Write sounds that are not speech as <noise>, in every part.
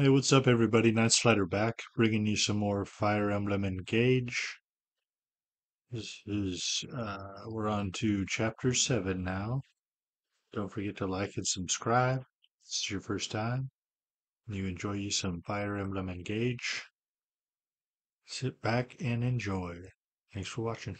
Hey, what's up, everybody? Night Slider back, bringing you some more Fire Emblem Engage. This is, uh, we're on to chapter 7 now. Don't forget to like and subscribe. This is your first time. You enjoy you some Fire Emblem Engage. Sit back and enjoy. Thanks for watching.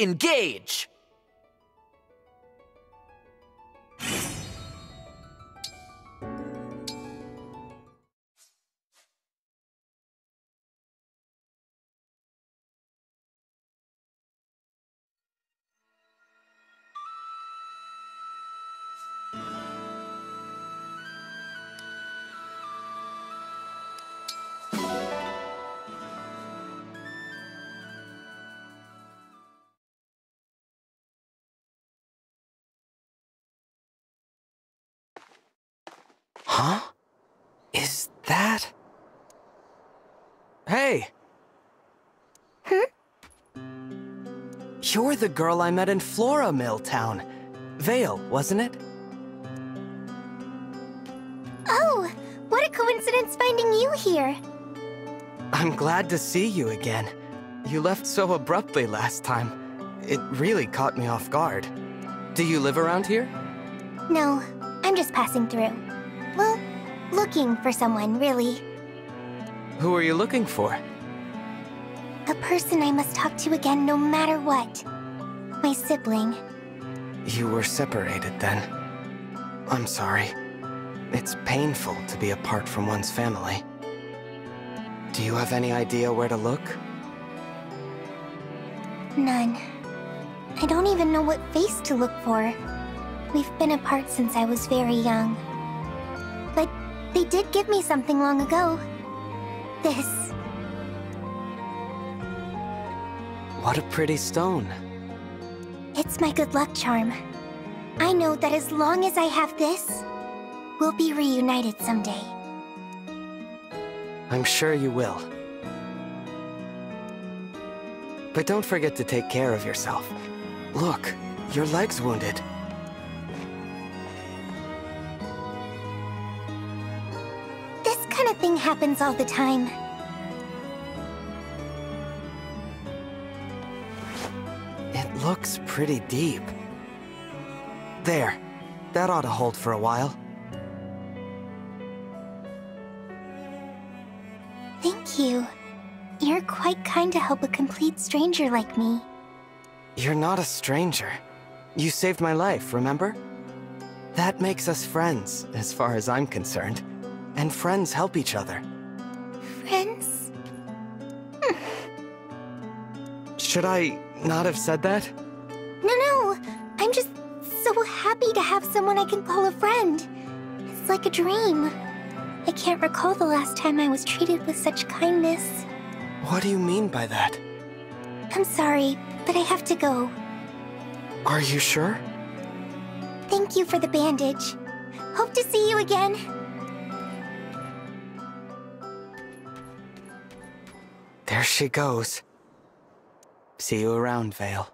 Engage! That. Hey! Hmm? You're the girl I met in Flora Mill Town. Veyle, wasn't it? Oh, what a coincidence finding you here. I'm glad to see you again. You left so abruptly last time. It really caught me off guard. Do you live around here? No, I'm just passing through. Looking for someone, really. Who are you looking for? A person I must talk to again no matter what. My sibling. You were separated then. I'm sorry. It's painful to be apart from one's family. Do you have any idea where to look? None. I don't even know what face to look for. We've been apart since I was very young. They did give me something long ago. This. What a pretty stone. It's my good luck charm. I know that as long as I have this, we'll be reunited someday. I'm sure you will. But don't forget to take care of yourself. Look, your leg's wounded. Thing happens all the time. It looks pretty deep. There. That ought to hold for a while. Thank you. You're quite kind to help a complete stranger like me. You're not a stranger. You saved my life, remember? That makes us friends, as far as I'm concerned. And friends help each other. Friends? Should I not have said that? No, no. I'm just so happy to have someone I can call a friend. It's like a dream. I can't recall the last time I was treated with such kindness. What do you mean by that? I'm sorry, but I have to go. Are you sure? Thank you for the bandage. Hope to see you again. There she goes. See you around, Veyle.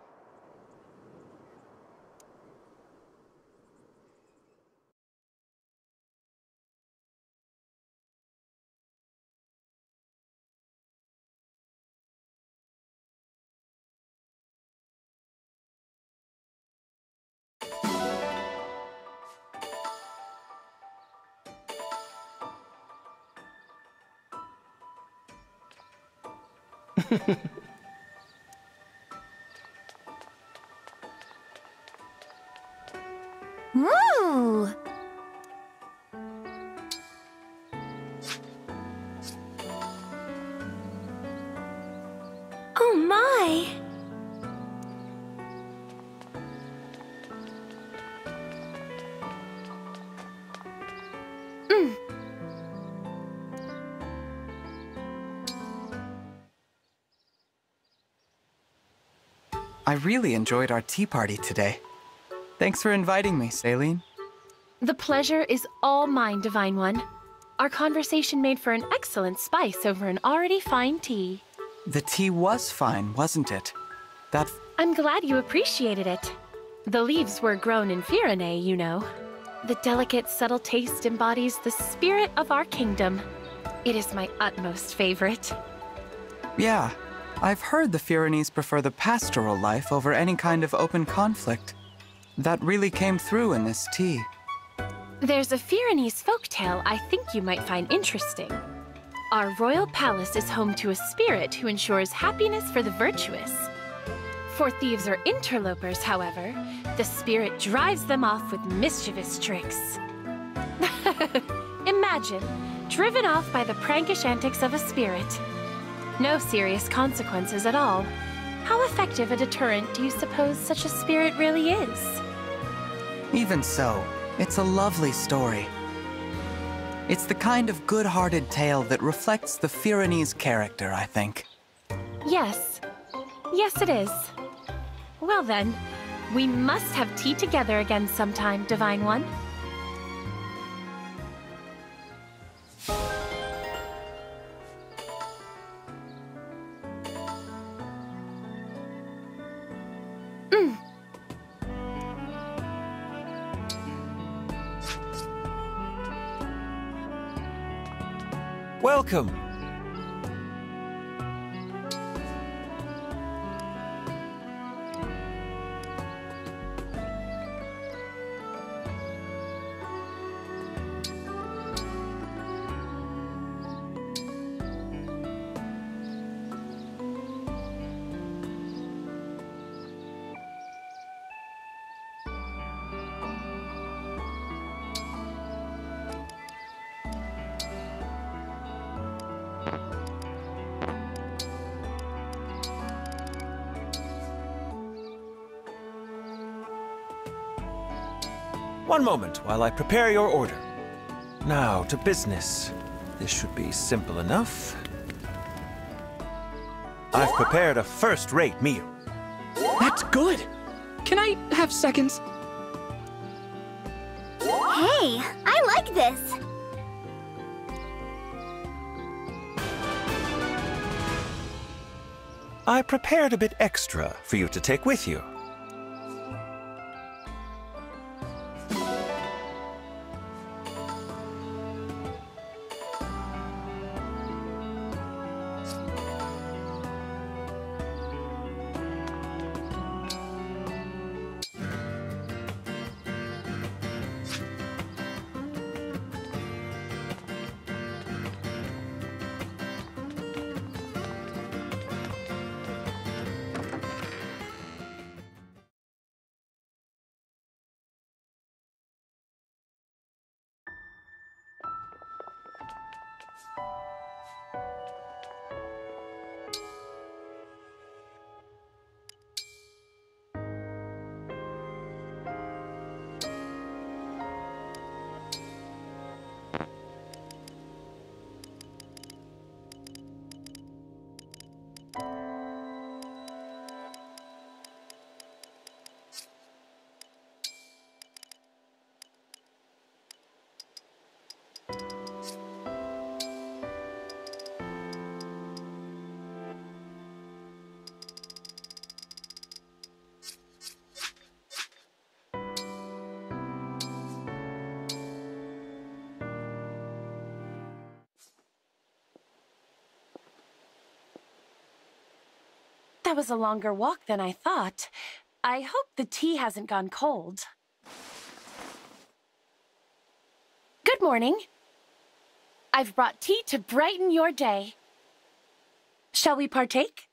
Really enjoyed our tea party today. Thanks for inviting me, Céline. The pleasure is all mine, Divine One. Our conversation made for an excellent spice over an already fine tea. The tea was fine, wasn't it? That I'm glad you appreciated it. The leaves were grown in Firene, you know. The delicate, subtle taste embodies the spirit of our kingdom. It is my utmost favorite. Yeah, I've heard the Firenese prefer the pastoral life over any kind of open conflict. That really came through in this tea. There's a Firenese folktale I think you might find interesting. Our royal palace is home to a spirit who ensures happiness for the virtuous. For thieves or interlopers, however, the spirit drives them off with mischievous tricks. <laughs> Imagine, driven off by the prankish antics of a spirit. No serious consequences at all. How effective a deterrent do you suppose such a spirit really is? Even so, it's a lovely story. It's the kind of good-hearted tale that reflects the Firenese character, I think. Yes. Yes, it is. Well then, we must have tea together again sometime, Divine One. Welcome. Moment while I prepare your order. Now to business. This should be simple enough. I've prepared a first-rate meal. That's good. Can I have seconds? Hey, I like this. I prepared a bit extra for you to take with you. Was a longer walk than I thought. I hope the tea hasn't gone cold. Good morning. I've brought tea to brighten your day. Shall we partake?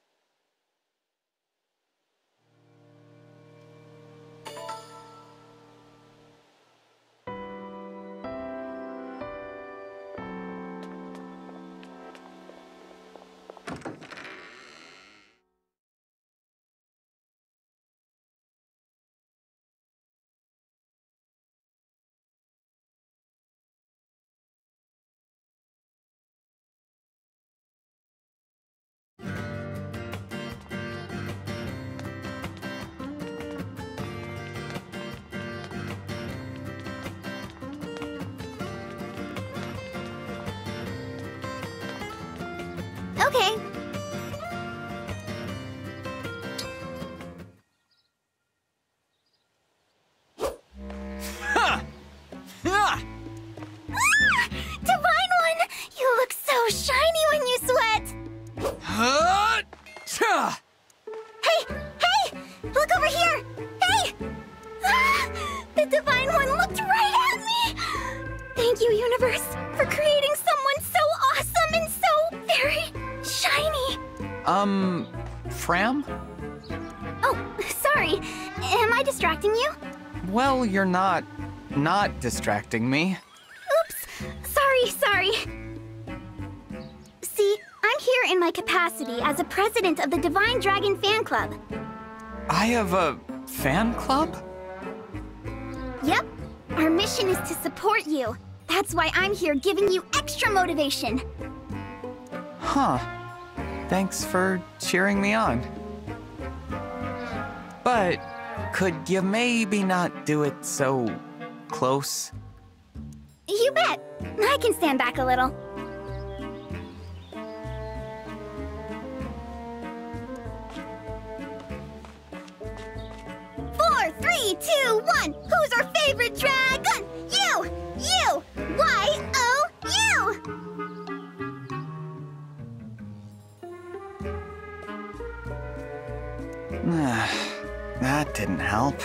Oh, sorry. Am I distracting you? Well, you're not. not distracting me. Oops. Sorry, sorry. See, I'm here in my capacity as a president of the Divine Dragon Fan Club. I have a fan club? Yep. Our mission is to support you. That's why I'm here giving you extra motivation. Huh. Thanks for cheering me on. But could you maybe not do it so close? You bet. I can stand back a little. Four, three, two, one. Who's our favorite dragon? You! You! Y O U! <sighs> that didn't help.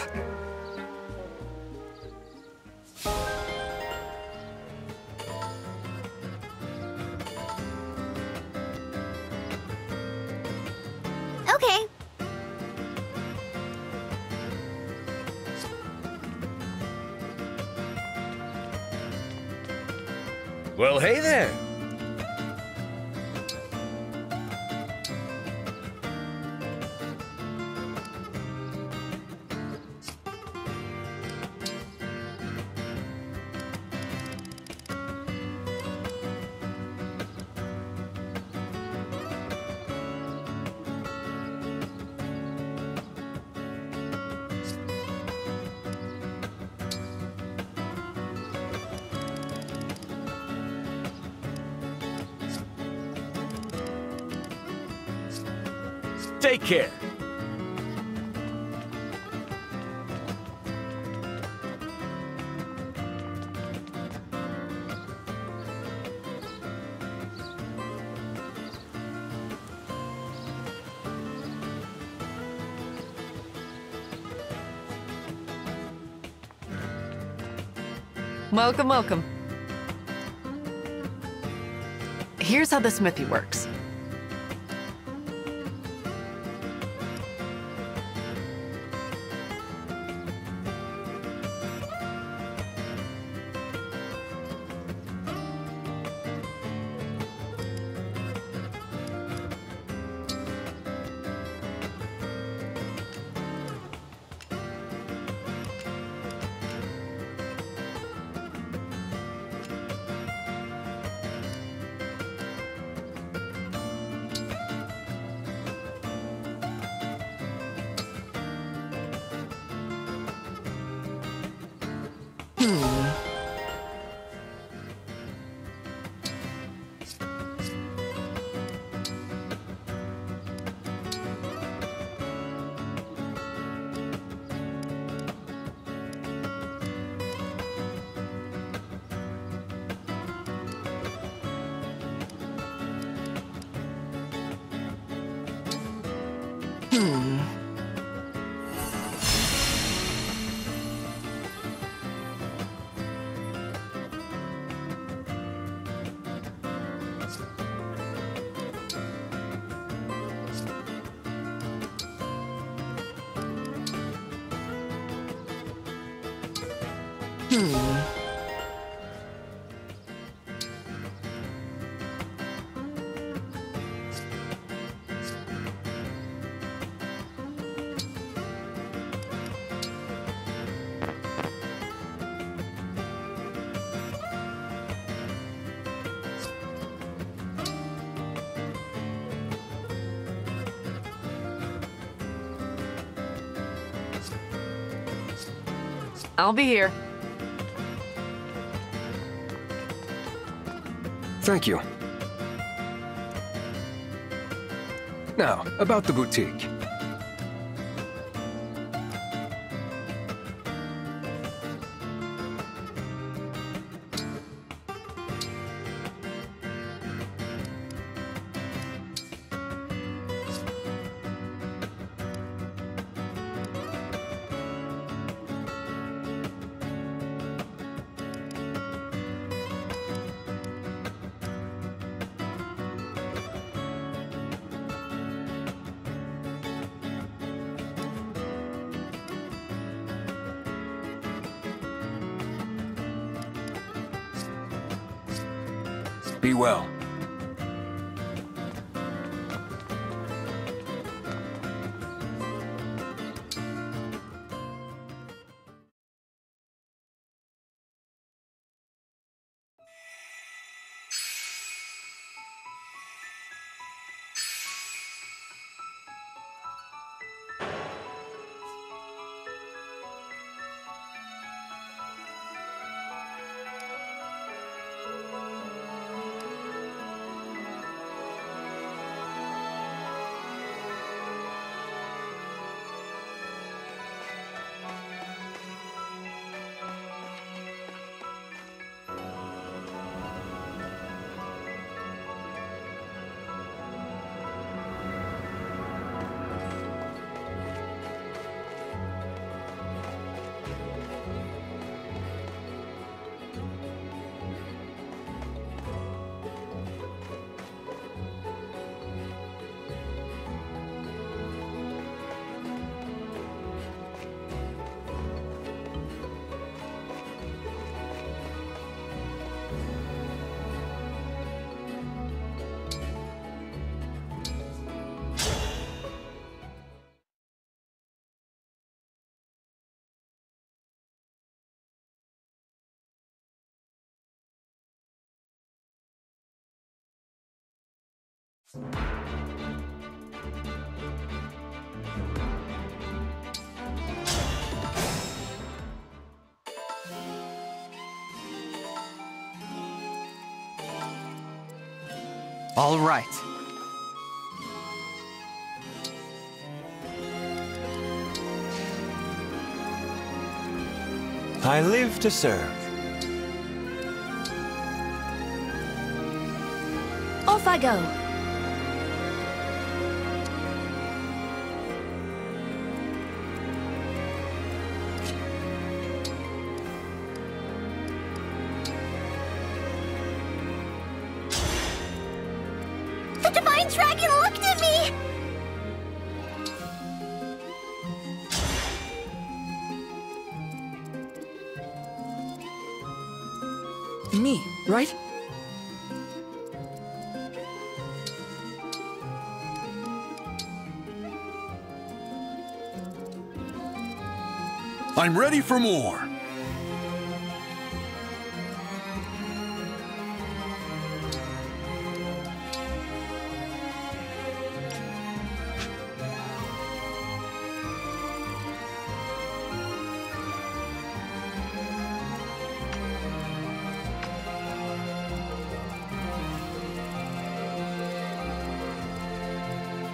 Okay. Well, hey there. Welcome, welcome. Here's how the smithy works. I'll be here. Thank you. Now, about the boutique. All right. I live to serve. Off I go. I'm ready for more.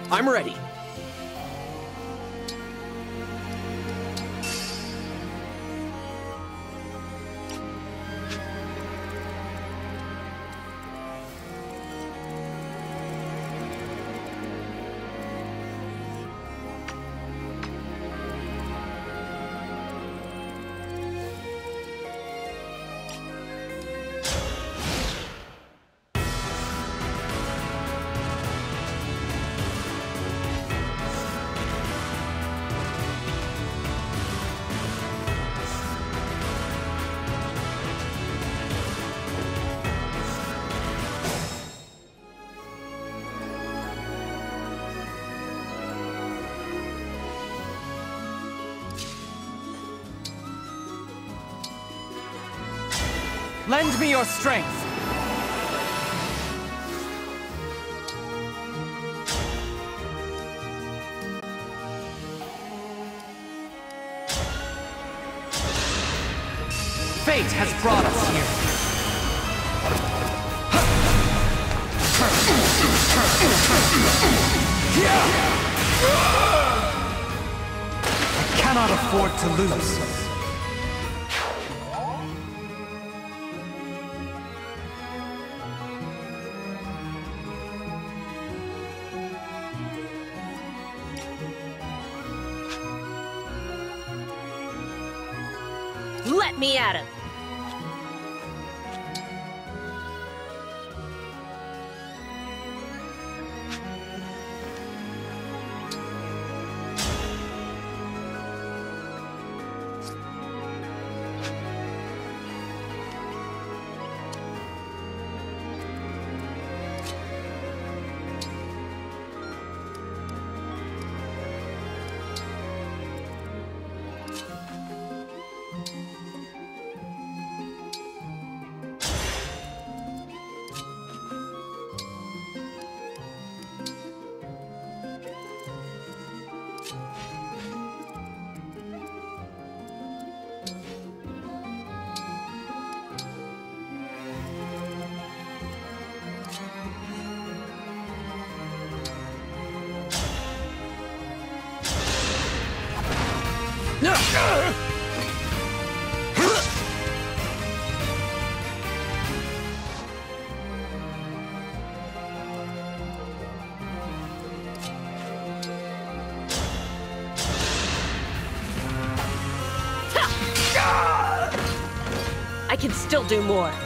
I'm ready. Your strength. Fate has brought us here. I cannot afford to lose. Let me at him. Still do more.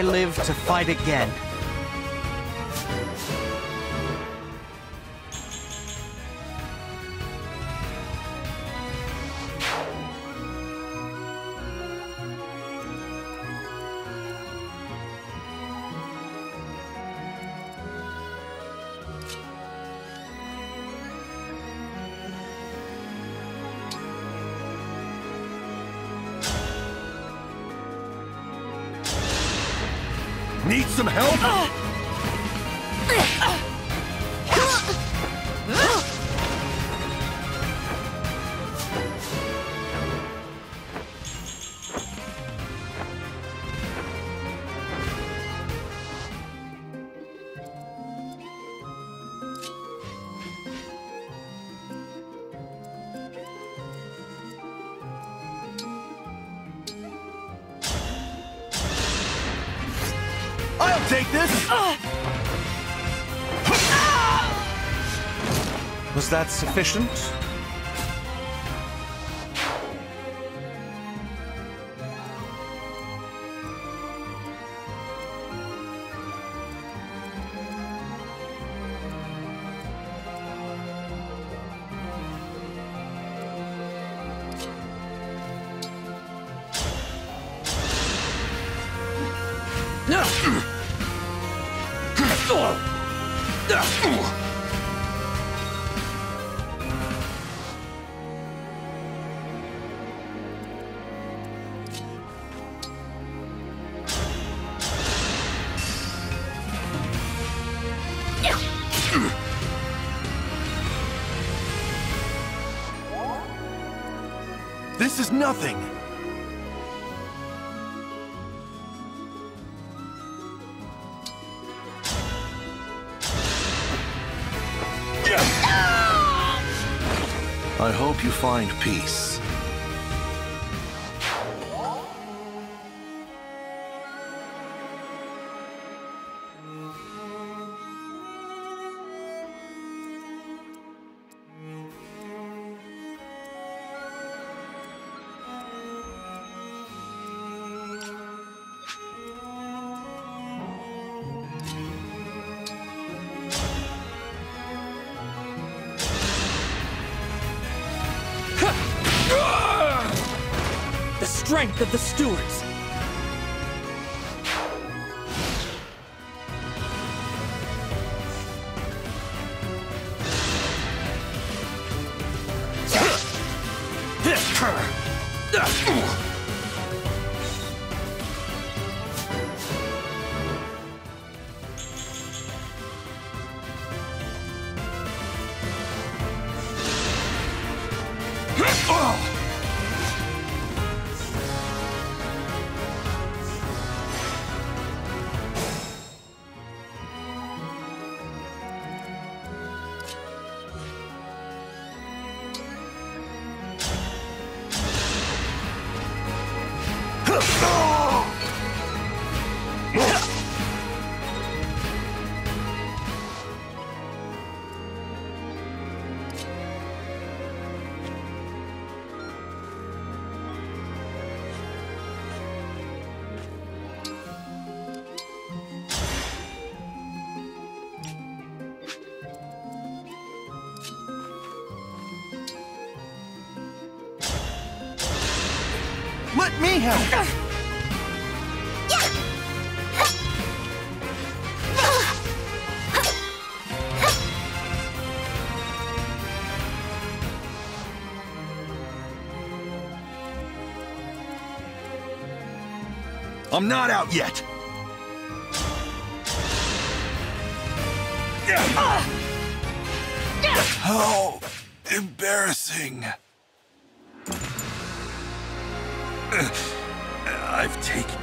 I live to fight again. Need some help? Ah! That sufficient? Find peace. I'm not out yet. How embarrassing. I've taken.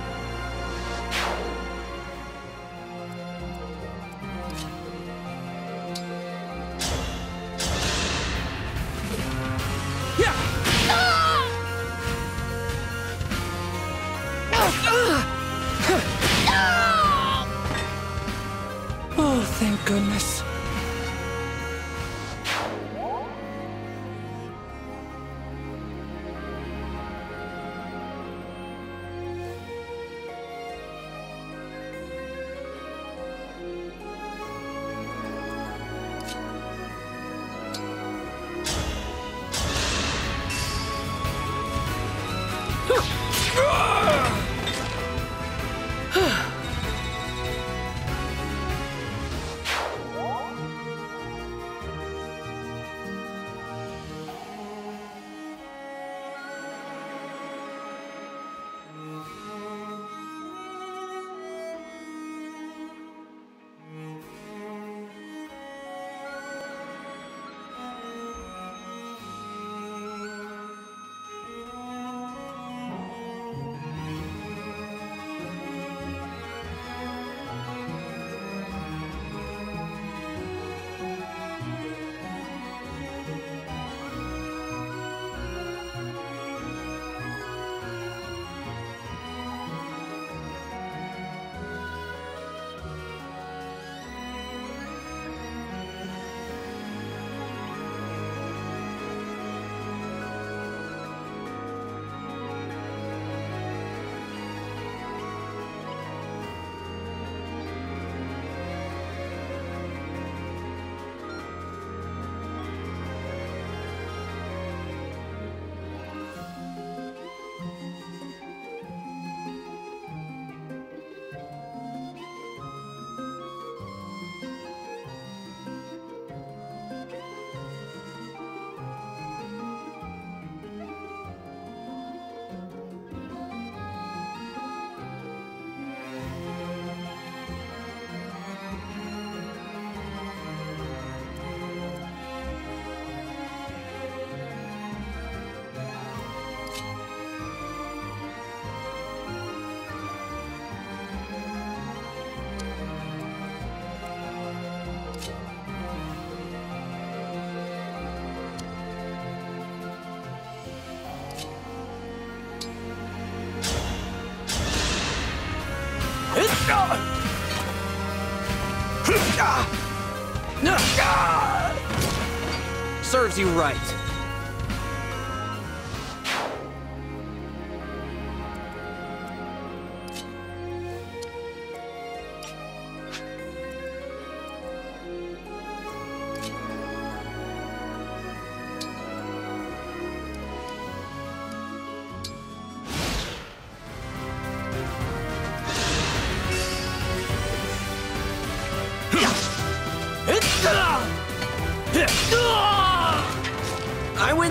Serves you right.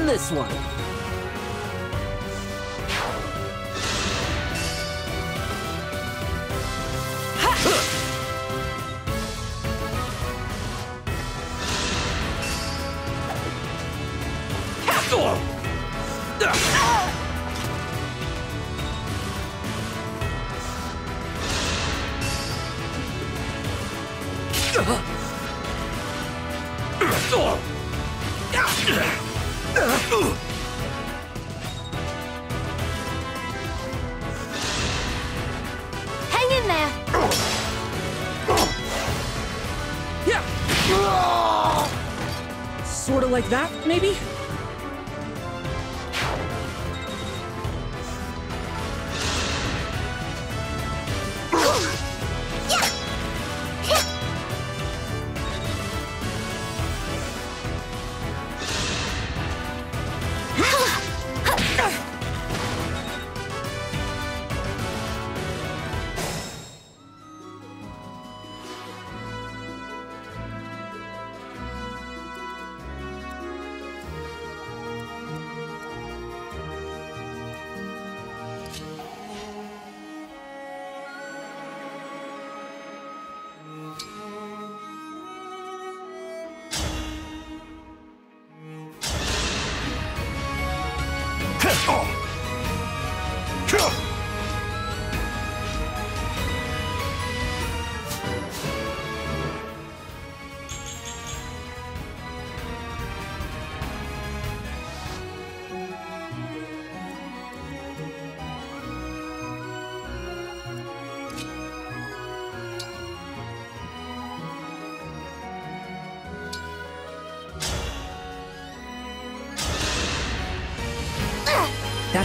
This one.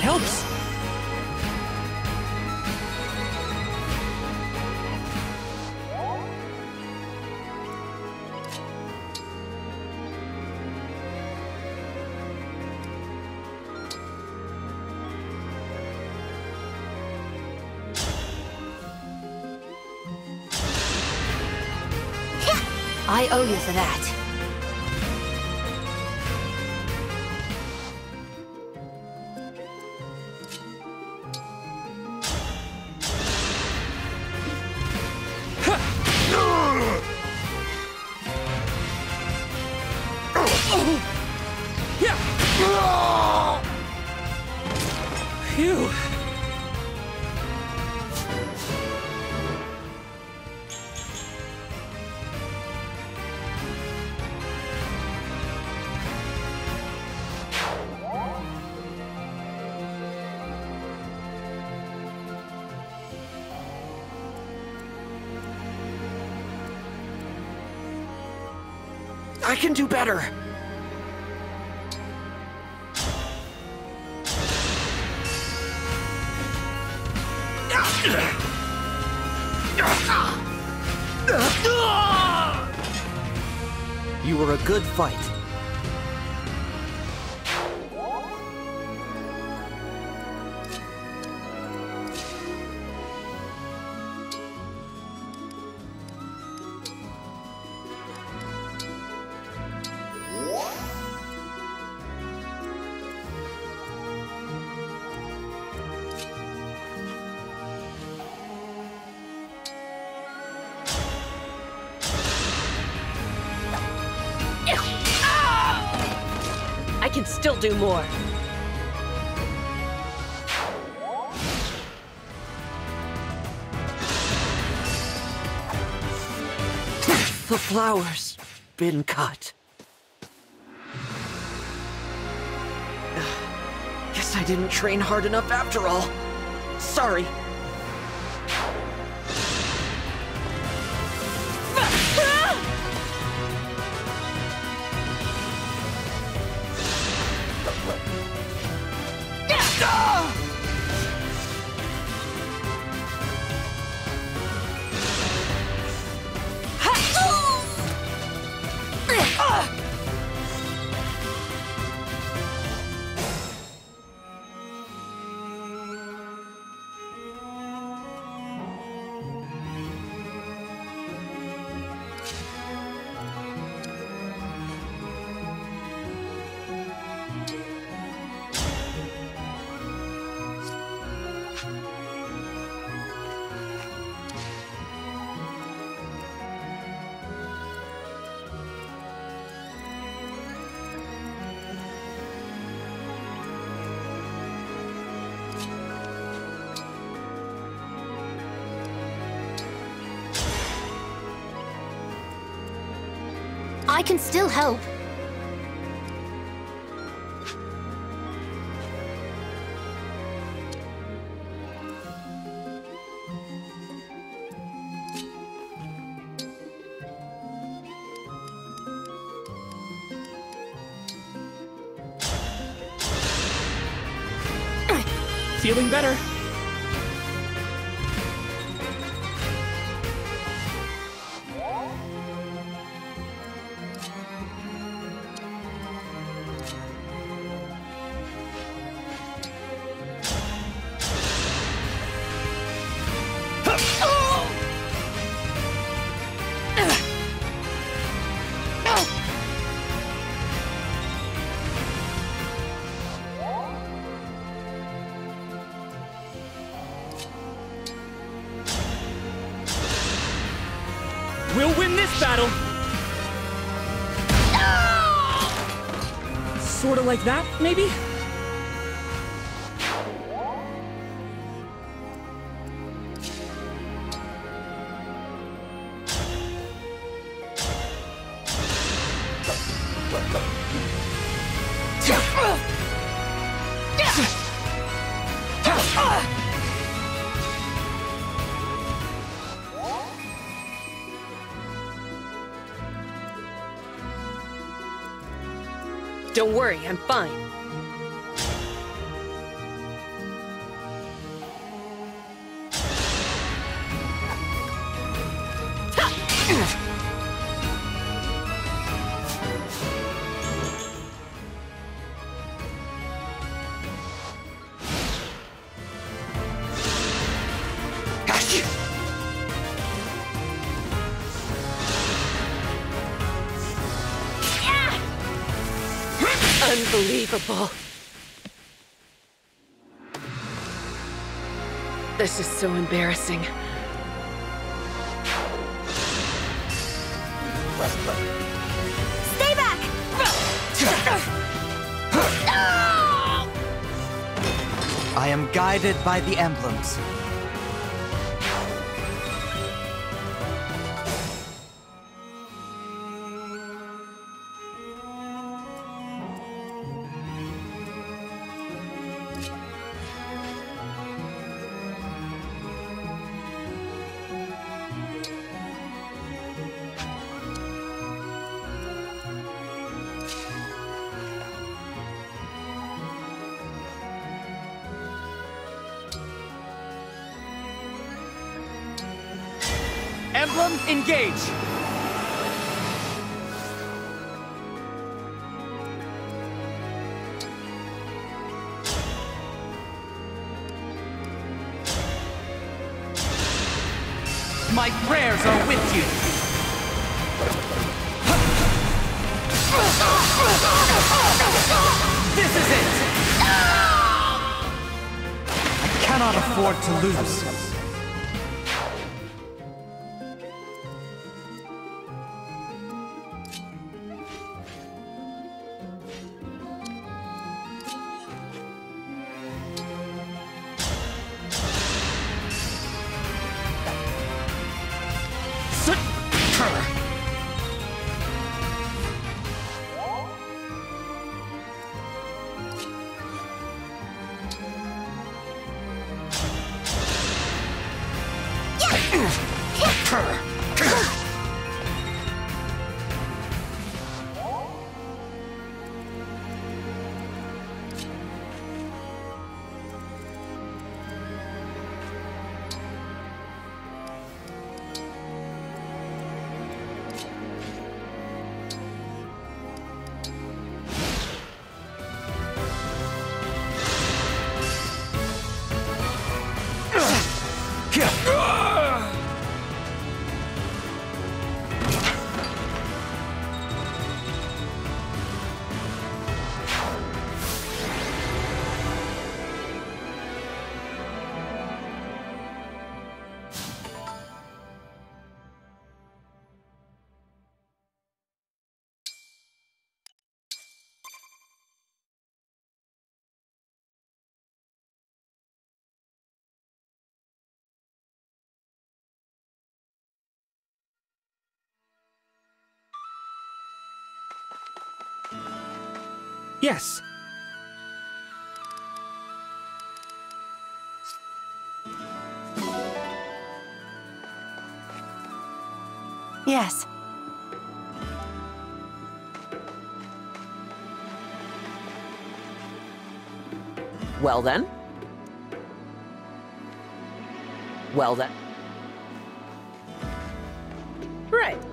Helps. Can do better. You were a good fight. Do more. The flower's been cut. <sighs> Guess I didn't train hard enough after all. Sorry. I can still help. Feeling better. Like that, Don't worry, I'm fine. Unbelievable. This is so embarrassing. Stay back! I am guided by the emblems. Yes. Yes. Well then. Well then. Right.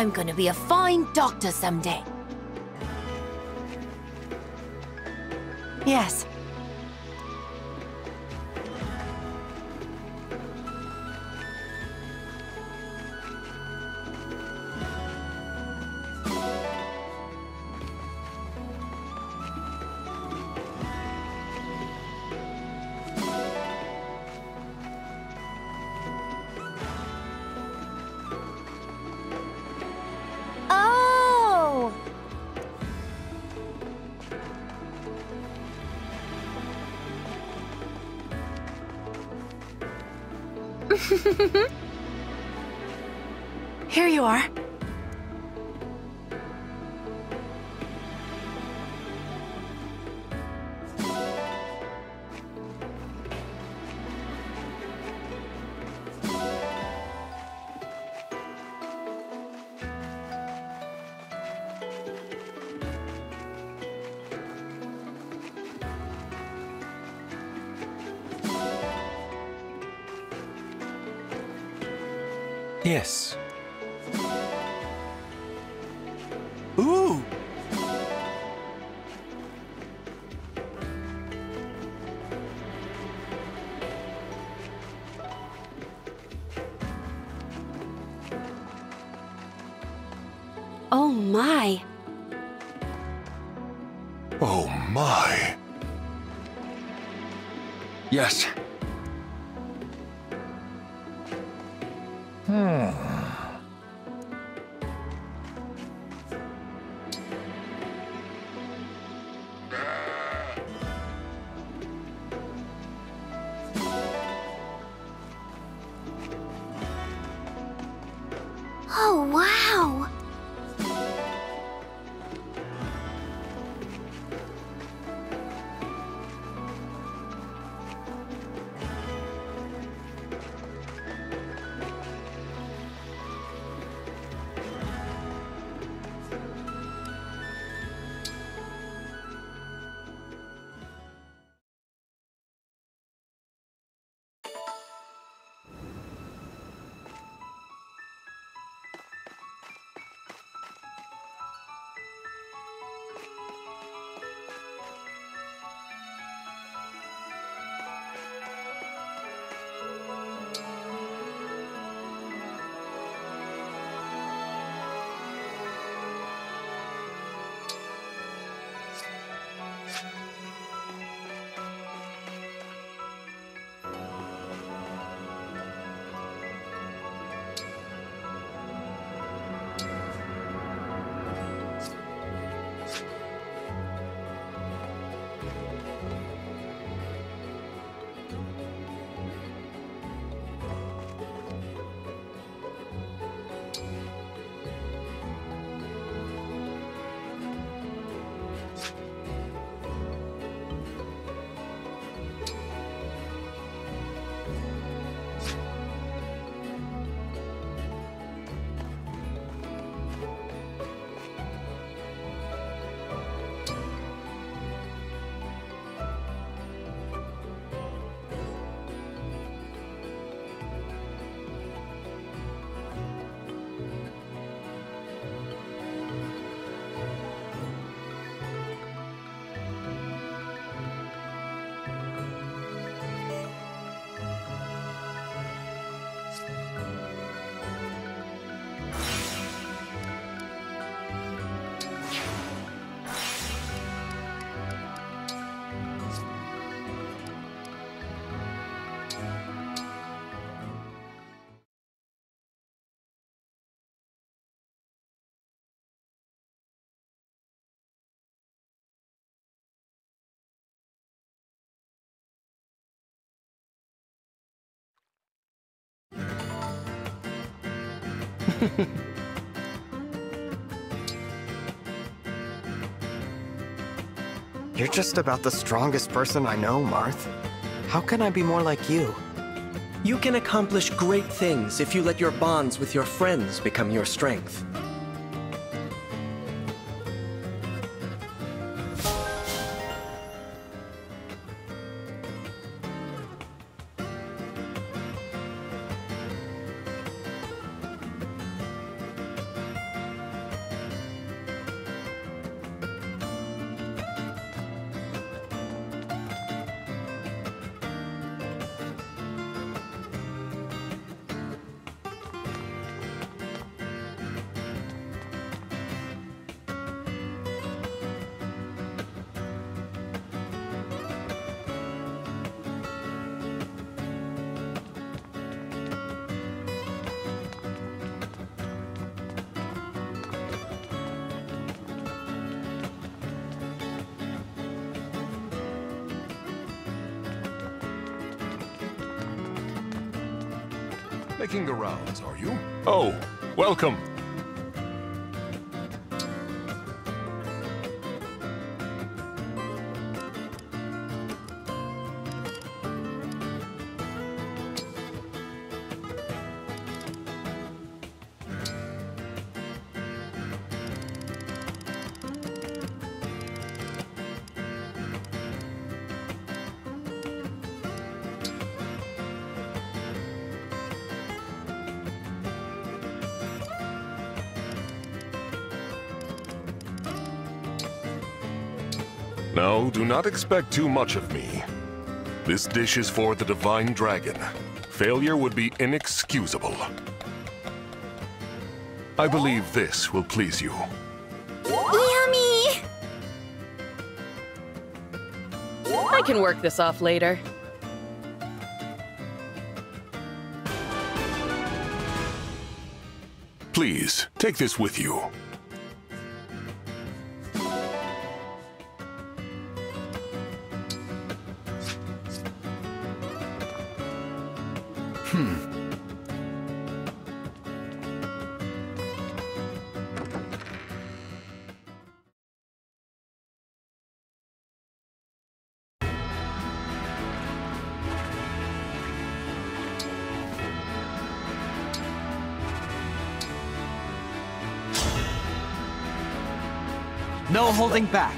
I'm gonna be a fine doctor someday. Yes. Oh my. Yes. Hmm. <laughs> You're just about the strongest person I know, Marth. How can I be more like you? You can accomplish great things if you let your bonds with your friends become your strength. Making the rounds, are you? Oh, welcome. Do not expect too much of me. This dish is for the Divine Dragon. Failure would be inexcusable. I believe this will please you. Yummy! I can work this off later. Please, take this with you. No holding back.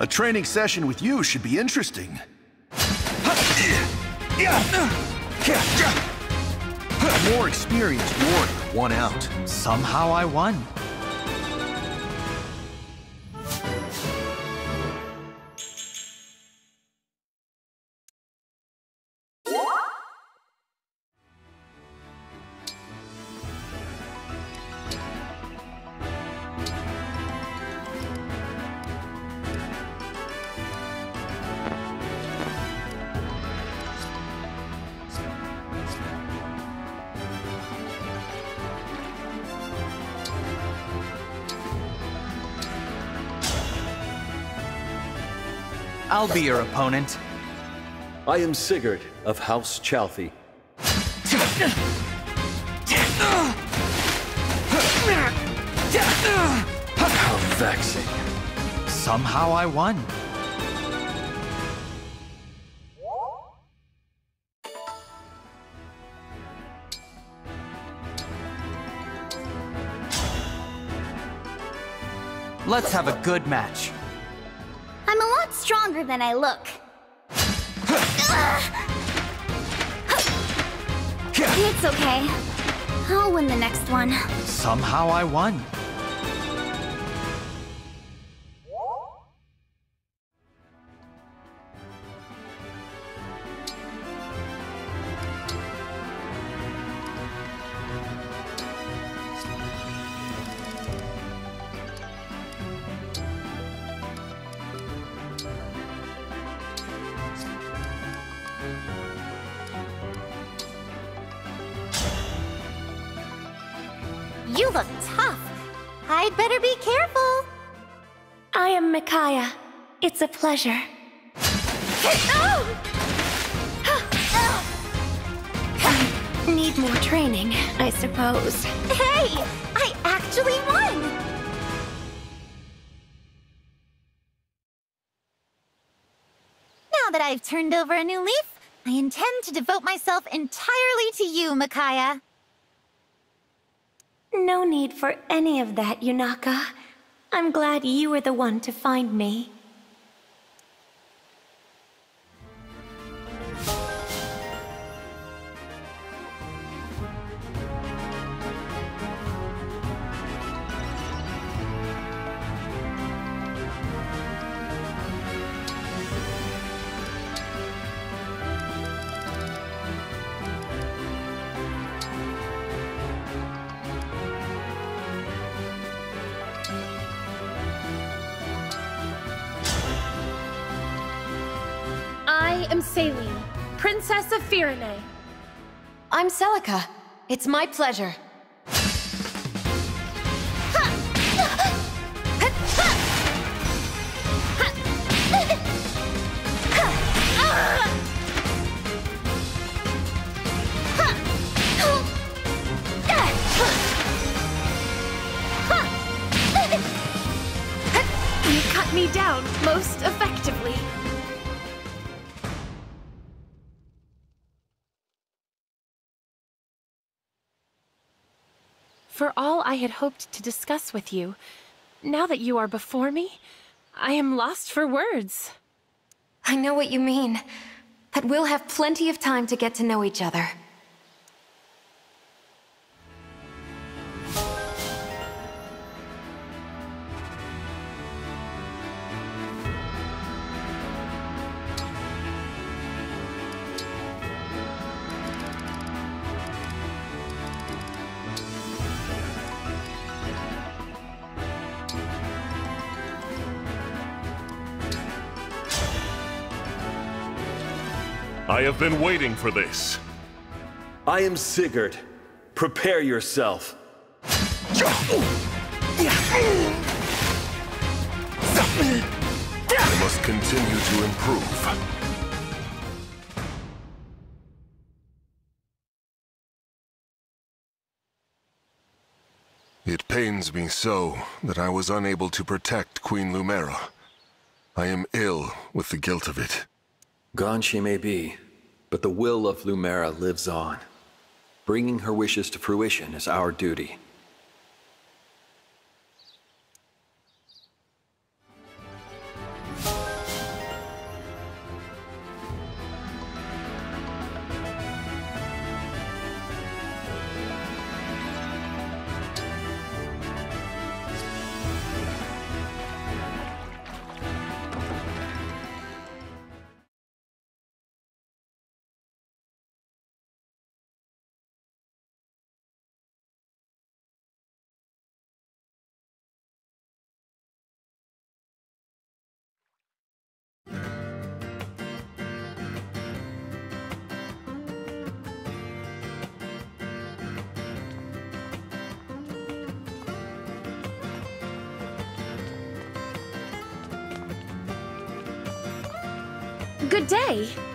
A training session with you should be interesting. More experienced warrior, one out. Somehow I won. I'll be your opponent. I am Sigurd of House Chalphy. How vexing. Somehow I won. Let's have a good match. I'm a lot stronger than I look. it's okay. I'll win the next one. Somehow I won. I'd better be careful. I am Micaiah. It's a pleasure. <gasps> need more training, I suppose. Hey! I actually won! Now that I've turned over a new leaf, I intend to devote myself entirely to you, Micaiah. No need for any of that, Yunaka. I'm glad you were the one to find me. Of Firene. I'm Celica. It's my pleasure. You cut me down most effectively. For all I had hoped to discuss with you, now that you are before me, I am lost for words. I know what you mean, but we'll have plenty of time to get to know each other. I have been waiting for this. I am Sigurd. Prepare yourself. I must continue to improve. It pains me so that I was unable to protect Queen Lumera. I am ill with the guilt of it. Gone she may be, but the will of Lumera lives on. Bringing her wishes to fruition is our duty. Good day.